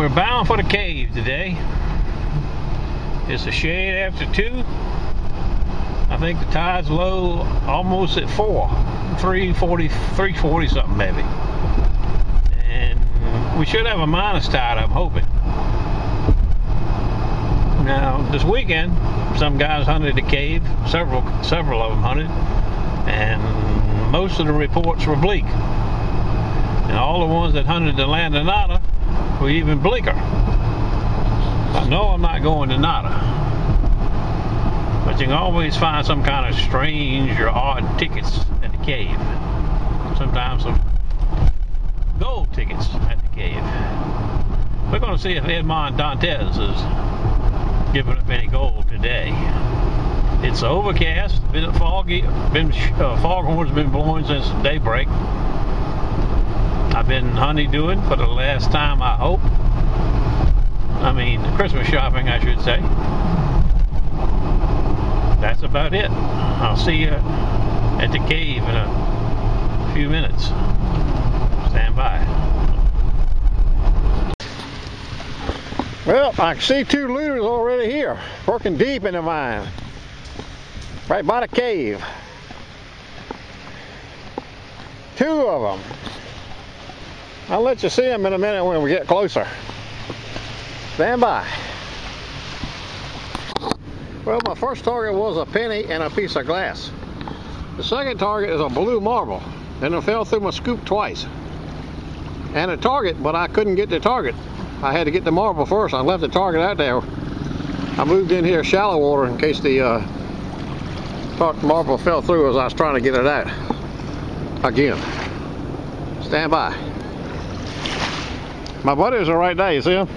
we're bound for the cave today. It's a shade after 2. I think the tide's low almost at 4. 340, 340 something maybe. And we should have a minus tide, I'm hoping. Now, this weekend, some guys hunted the cave. Several, several of them hunted. And most of the reports were bleak. And all the ones that hunted the Landonata were even blinker. I know I'm not going to Nada. But you can always find some kind of strange or odd tickets at the cave. Sometimes some gold tickets at the cave. We're going to see if Edmond Dantes is giving up any gold today. It's overcast, been foggy, been uh, foghorns been blowing since daybreak. I've been honeydew for the last time, I hope. I mean, Christmas shopping, I should say. That's about it. I'll see you at the cave in a few minutes. Stand by. Well, I can see two looters already here, working deep in the mine, right by the cave. Two of them. I'll let you see them in a minute when we get closer. Stand by. Well, my first target was a penny and a piece of glass. The second target is a blue marble, and it fell through my scoop twice. And a target, but I couldn't get the target. I had to get the marble first. I left the target out there. I moved in here shallow water in case the uh, marble fell through as I was trying to get it out. Again. Stand by. My buddies are right there, you see them?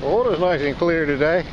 Water's nice and clear today.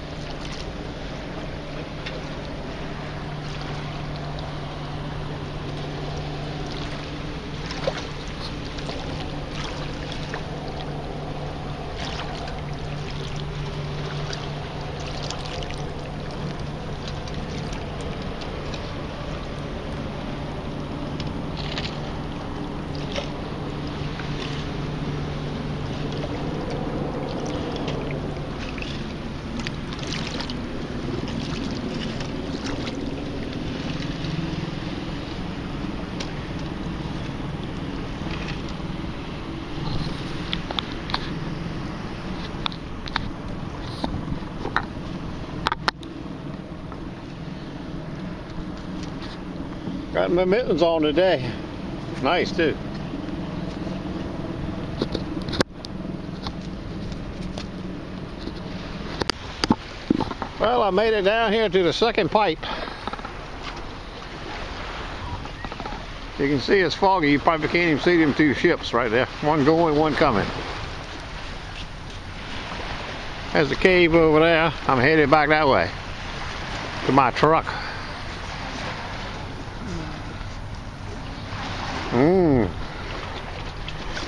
Got my mittens on today. Nice too. Well, I made it down here to the second pipe. You can see it's foggy. You probably can't even see them two ships right there. One going, one coming. There's the cave over there. I'm headed back that way to my truck.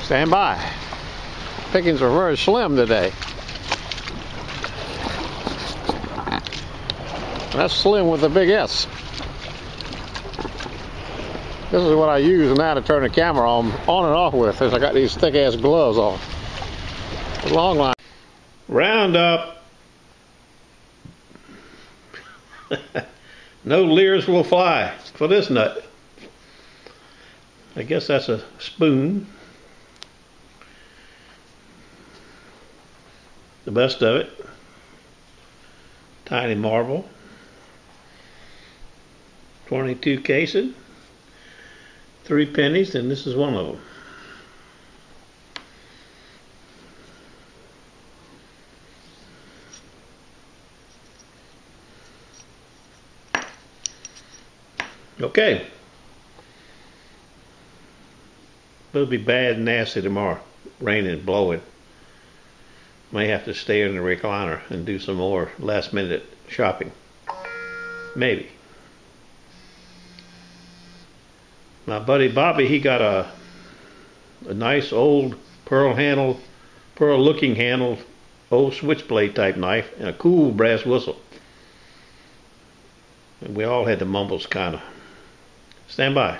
Stand by. Pickings are very slim today. That's slim with a big S. This is what I use now to turn the camera on, on and off with, as I got these thick ass gloves on. Long line. Roundup. no leers will fly for this nut. I guess that's a spoon. The best of it. Tiny marble. 22 cases. Three pennies, and this is one of them. Okay. It'll be bad and nasty tomorrow. Raining and blowing. May have to stay in the recliner and do some more last minute shopping. Maybe. My buddy Bobby, he got a a nice old pearl handle, pearl looking handle old switchblade type knife, and a cool brass whistle. And we all had the mumbles kind of. Stand by.